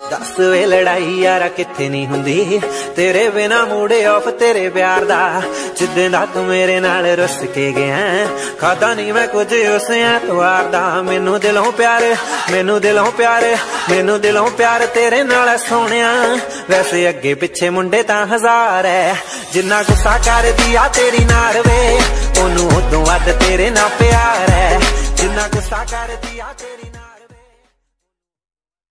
ਦੱਸ ਵੇ ਲੜਾਈ ਯਾਰਾ ਕਿੱਥੇ ਨਹੀਂ ਹੁੰਦੀ ਤੇਰੇ ਬਿਨਾ ਮੂੜੇ ਆਫ ਤੇਰੇ ਪਿਆਰ ਦਾ ਜਿੱਦਾਂ ਦਾ ਤੂੰ ਮੇਰੇ ਨਾਲ ਰੁੱਸ ਕੇ ਗਿਆ ਖਾਦਾ ਨਹੀਂ ਮੈਂ ਕੁਝ ਉਸ ਐਤਵਾਰ ਦਾ ਮੈਨੂੰ ਦਿਲੋਂ ਪਿਆਰ ਮੈਨੂੰ ਦਿਲੋਂ ਪਿਆਰ ਮੈਨੂੰ ਦਿਲੋਂ ਪਿਆਰ ਤੇਰੇ ਨਾਲ ਸੋਹਣਿਆ ਵੈਸੇ ਅੱਗੇ ਪਿੱਛੇ ਮੁੰਡੇ ਤਾਂ ਹਜ਼ਾਰ ਐ ਜਿੰਨਾ ਗੁੱਸਾ ਕਰਦੀ ਆ ਤੇਰੀ ਨਾਰ ਵੇ ਉਹਨੂੰ ਉਦੋਂ ਵੱਧ ਤੇਰੇ ਨਾਲ ਪਿਆਰ ਐ ਜਿੰਨਾ ਗੁੱਸਾ ਕਰਦੀ ਆ ਤੇਰੀ ਨਾਲ